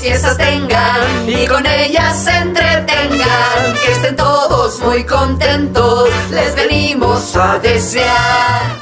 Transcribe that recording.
piezas tengan y con ellas se entretengan, que estén todos muy contentos, les venimos a desear.